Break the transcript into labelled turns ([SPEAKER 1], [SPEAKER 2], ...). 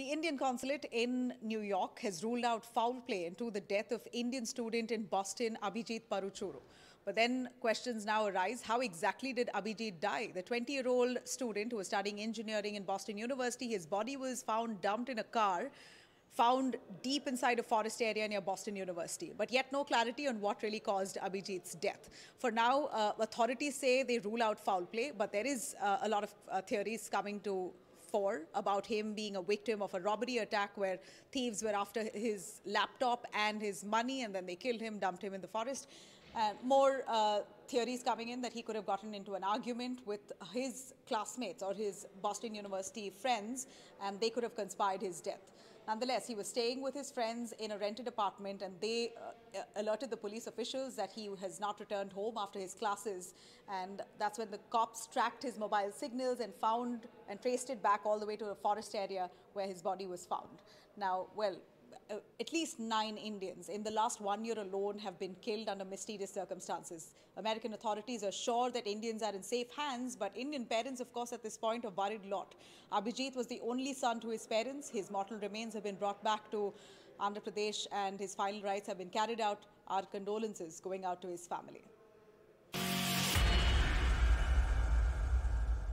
[SPEAKER 1] The Indian consulate in New York has ruled out foul play into the death of Indian student in Boston, Abhijeet Paruchuri. But then questions now arise, how exactly did Abhijeet die? The 20-year-old student who was studying engineering in Boston University, his body was found dumped in a car found deep inside a forest area near Boston University. But yet no clarity on what really caused Abhijeet's death. For now, uh, authorities say they rule out foul play, but there is uh, a lot of uh, theories coming to fore about him being a victim of a robbery attack where thieves were after his laptop and his money and then they killed him, dumped him in the forest. Uh, more uh, theories coming in that he could have gotten into an argument with his classmates or his Boston University friends and they could have conspired his death. Nonetheless, he was staying with his friends in a rented apartment and they uh, alerted the police officials that he has not returned home after his classes. And that's when the cops tracked his mobile signals and found and traced it back all the way to a forest area where his body was found. Now, well, uh, Uh, at least nine Indians in the last one year alone have been killed under mysterious circumstances. American authorities are sure that Indians are in safe hands, but Indian parents, of course, at this point are worried a lot. Abhijeet was the only son to his parents. His mortal remains have been brought back to Andhra Pradesh and his final rites have been carried out. Our condolences going out to his family.